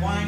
Why